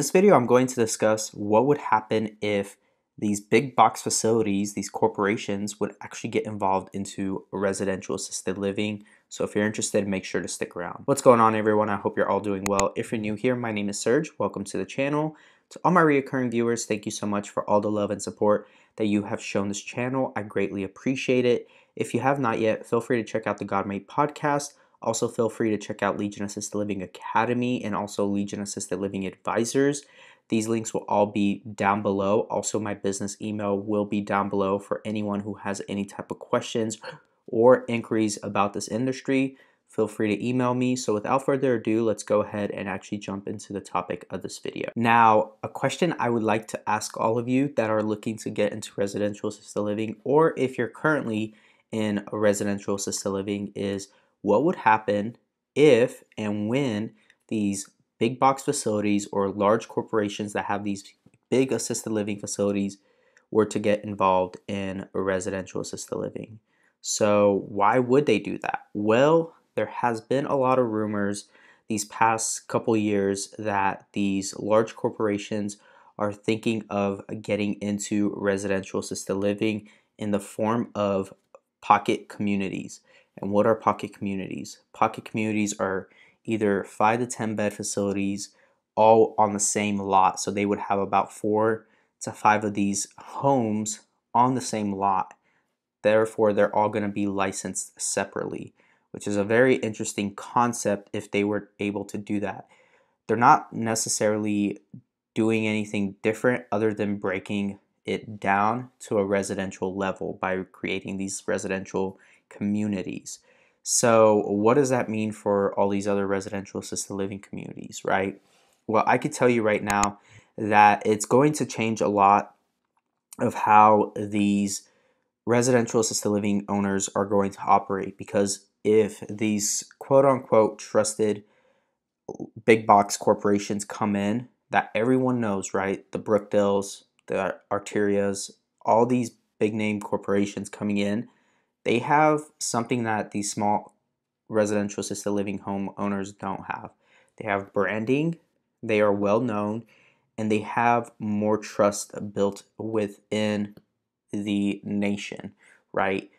this video, I'm going to discuss what would happen if these big box facilities, these corporations, would actually get involved into residential assisted living. So if you're interested, make sure to stick around. What's going on, everyone? I hope you're all doing well. If you're new here, my name is Serg. Welcome to the channel. To all my reoccurring viewers, thank you so much for all the love and support that you have shown this channel. I greatly appreciate it. If you have not yet, feel free to check out the God Made podcast. Also, feel free to check out Legion Assisted Living Academy and also Legion Assisted Living Advisors. These links will all be down below. Also, my business email will be down below for anyone who has any type of questions or inquiries about this industry. Feel free to email me. So, without further ado, let's go ahead and actually jump into the topic of this video. Now, a question I would like to ask all of you that are looking to get into residential assisted living, or if you're currently in a residential assisted living, is what would happen if and when these big box facilities or large corporations that have these big assisted living facilities were to get involved in residential assisted living. So, why would they do that? Well, there has been a lot of rumors these past couple years that these large corporations are thinking of getting into residential assisted living in the form of pocket communities. And what are pocket communities? Pocket communities are either five to 10 bed facilities all on the same lot. So they would have about four to five of these homes on the same lot. Therefore, they're all going to be licensed separately, which is a very interesting concept if they were able to do that. They're not necessarily doing anything different other than breaking it down to a residential level by creating these residential communities. So, what does that mean for all these other residential assisted living communities, right? Well, I could tell you right now that it's going to change a lot of how these residential assisted living owners are going to operate because if these quote unquote trusted big box corporations come in that everyone knows, right? The Brookdales, the Atrias, all these big name corporations coming in they have something that these small residential assisted living home owners don't have. They have branding, they are well known, and they have more trust built within the nation, right?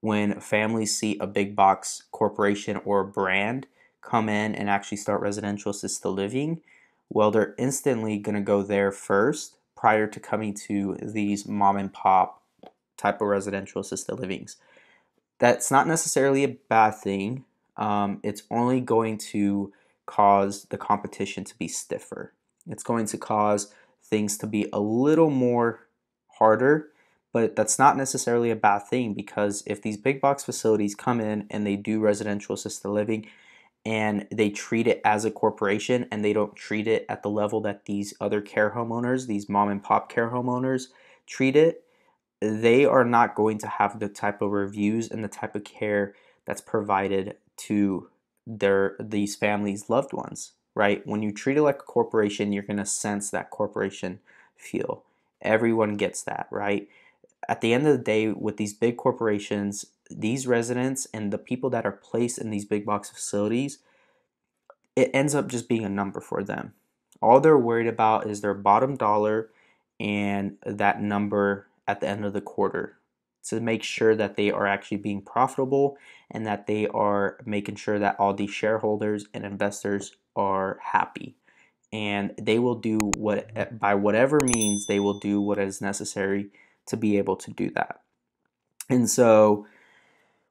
When families see a big box corporation or brand come in and actually start residential assisted living, well, they're instantly going to go there first prior to coming to these mom and pop type of residential assisted livings that's not necessarily a bad thing. Um, it's only going to cause the competition to be stiffer. It's going to cause things to be a little more harder, but that's not necessarily a bad thing because if these big box facilities come in and they do residential assisted living and they treat it as a corporation and they don't treat it at the level that these other care homeowners, these mom and pop care homeowners, treat it, they are not going to have the type of reviews and the type of care that's provided to their these families loved ones right? When you treat it like a corporation you're going to sense that corporation feel. Everyone gets that right? At the end of the day with these big corporations these residents and the people that are placed in these big box facilities it ends up just being a number for them. All they're worried about is their bottom dollar and that number at the end of the quarter to make sure that they are actually being profitable and that they are making sure that all these shareholders and investors are happy. And they will do what by whatever means they will do what is necessary to be able to do that. And so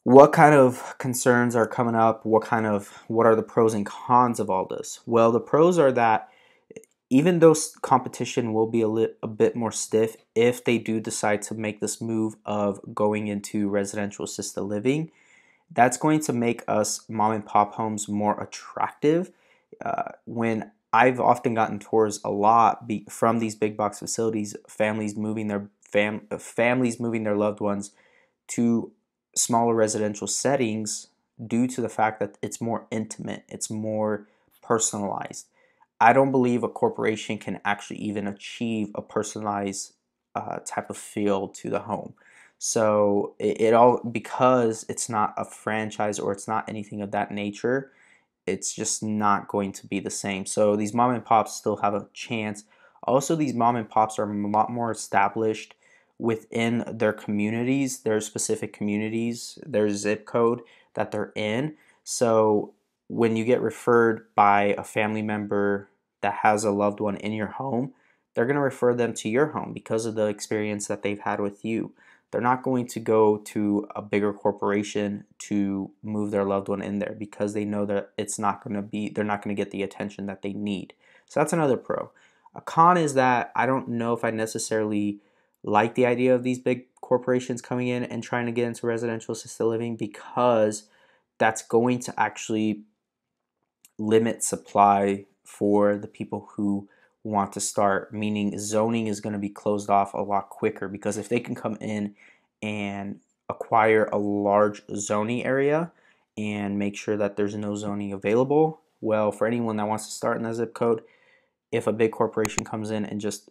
what kind of concerns are coming up what kind of what are the pros and cons of all this well the pros are that even though competition will be a, li- a bit more stiff if they do decide to make this move of going into residential assisted living, that's going to make us mom and pop homes more attractive. Uh, when I've often gotten tours a lot be, from these big box facilities, families moving their fam- families moving their loved ones to smaller residential settings due to the fact that it's more intimate, it's more personalized. I don't believe a corporation can actually even achieve a personalized uh, type of feel to the home. So it, it, all because it's not a franchise or it's not anything of that nature. it's just not going to be the same. So these mom and pops still have a chance. Also, these mom and pops are a lot more established within their communities, their specific communities, their zip code that they're in. So when you get referred by a family member that has a loved one in your home, they're going to refer them to your home because of the experience that they've had with you. They're not going to go to a bigger corporation to move their loved one in there because they know that it's not going to be, they're not going to get the attention that they need. So that's another pro. A con is that I don't know if I necessarily like the idea of these big corporations coming in and trying to get into residential assisted living because that's going to actually limit supply for the people who want to start, meaning zoning is going to be closed off a lot quicker because if they can come in and acquire a large zoning area and make sure that there's no zoning available, well, for anyone that wants to start in that zip code, if a big corporation comes in and just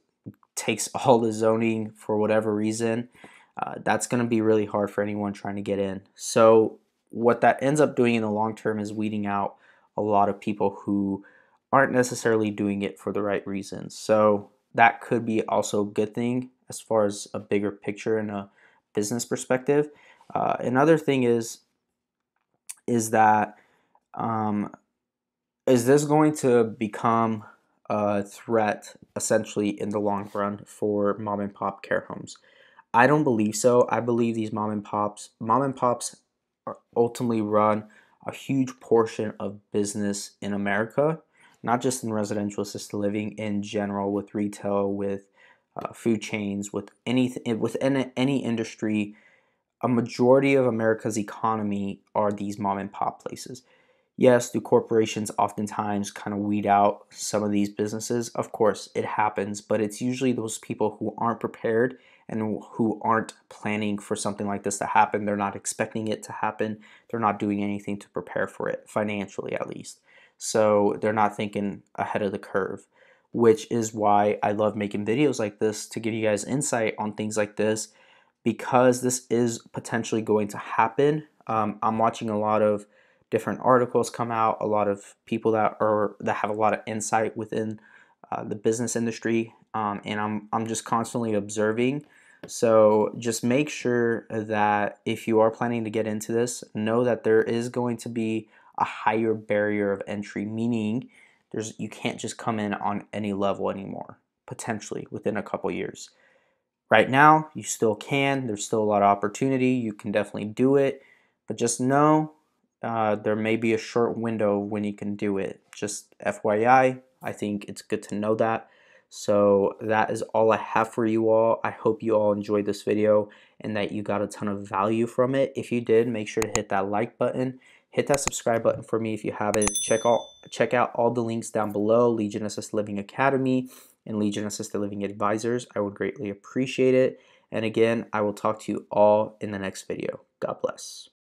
takes all the zoning for whatever reason, uh, that's going to be really hard for anyone trying to get in. So, what that ends up doing in the long term is weeding out a lot of people who aren't necessarily doing it for the right reasons. So, that could be also a good thing as far as a bigger picture and a business perspective. Uh, another thing is is that um, is this going to become a threat essentially in the long run for mom and pop care homes. I don't believe so. I believe these mom and pops, mom and pops are ultimately run a huge portion of business in America, not just in residential assisted living, in general, with retail, with uh, food chains, with anything, within any industry. A majority of America's economy are these mom and pop places. Yes, do corporations oftentimes kind of weed out some of these businesses? Of course, it happens, but it's usually those people who aren't prepared and who aren't planning for something like this to happen. They're not expecting it to happen. They're not doing anything to prepare for it, financially at least. So they're not thinking ahead of the curve, which is why I love making videos like this to give you guys insight on things like this because this is potentially going to happen. Um, I'm watching a lot of different articles come out, a lot of people that are that have a lot of insight within uh, the business industry, um, and I'm I'm just constantly observing. So just make sure that if you are planning to get into this, know that there is going to be a higher barrier of entry, meaning there's you can't just come in on any level anymore. Potentially within a couple years. Right now, you still can. There's still a lot of opportunity. You can definitely do it, but just know uh, there may be a short window when you can do it. Just FYI, I think it's good to know that. So that is all I have for you all. I hope you all enjoyed this video and that you got a ton of value from it. If you did, make sure to hit that like button. Hit that subscribe button for me if you haven't. Check out check out all the links down below, Legion Assisted Living Academy and Legion Assisted Living Advisors. I would greatly appreciate it. And again, I will talk to you all in the next video. God bless.